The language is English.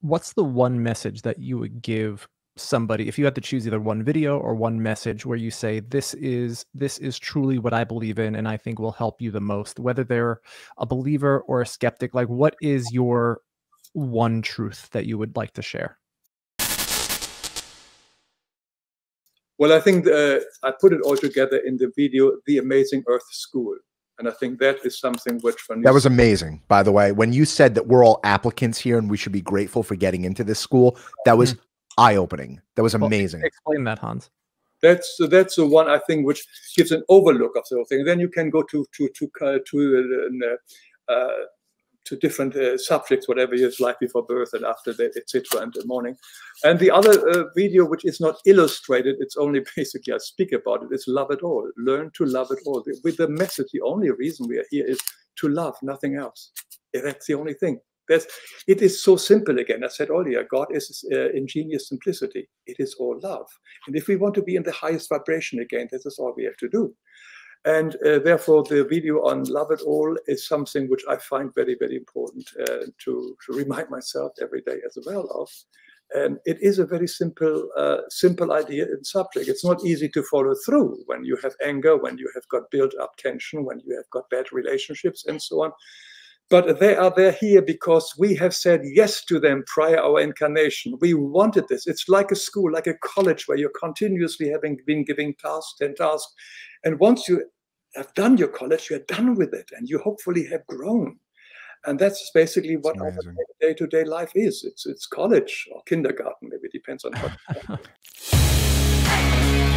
what's the one message that you would give somebody if you had to choose either one video or one message where you say this is this is truly what i believe in and i think will help you the most whether they're a believer or a skeptic like what is your one truth that you would like to share? Well i think uh, i put it all together in the video the amazing earth school and I think that is something which for me. that was amazing. By the way, when you said that we're all applicants here and we should be grateful for getting into this school, that was mm-hmm eye opening. That was amazing. Well, explain that, Hans. That's that's the one I think which gives an overlook of the whole thing. Then you can go to to to uh, to uh, uh, to different uh, subjects, whatever is life before birth and after that, etc. And the morning. And the other uh, video, which is not illustrated, it's only basically I speak about it. it. Is love it all. Learn to love it all. With the message, the only reason we are here is to love, nothing else. That's the only thing. There's, it is so simple again. I said earlier, God is uh, ingenious simplicity. It is all love. And if we want to be in the highest vibration again, this is all we have to do. And uh, therefore, the video on Love It All is something which I find very, very important uh, to, to, remind myself every day as well of. And it is a very simple, uh, simple idea and subject. It's not easy to follow through when you have anger, when you have got built up tension, when you have got bad relationships, and so on but they are there here because we have said yes to them prior our incarnation. We wanted this. It's like a school, like a college where you're continuously having been giving tasks and tasks. And once you have done your college, you're done with it and you hopefully have grown. And that's basically what our day-to-day life is. It's it's college or kindergarten, maybe it depends on what.